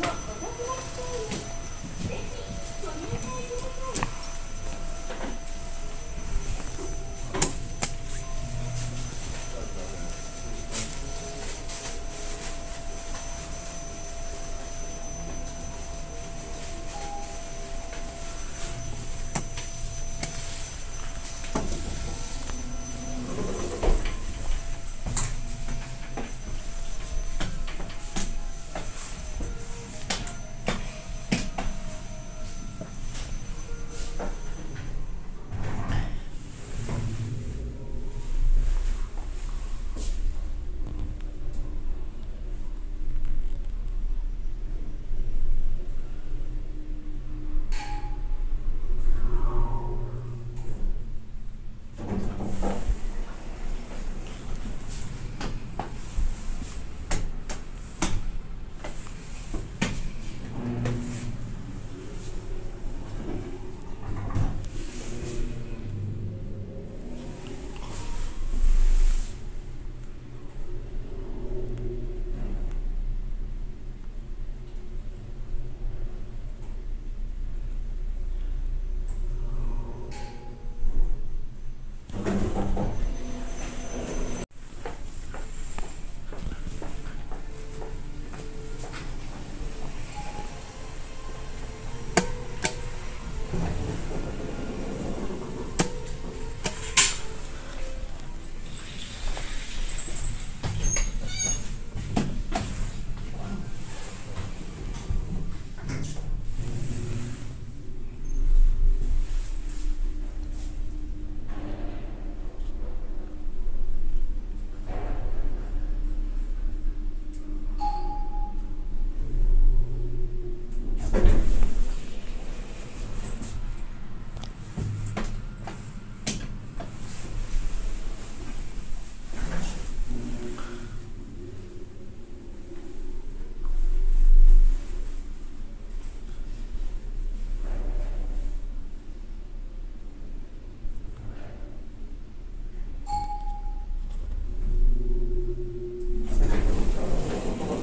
What?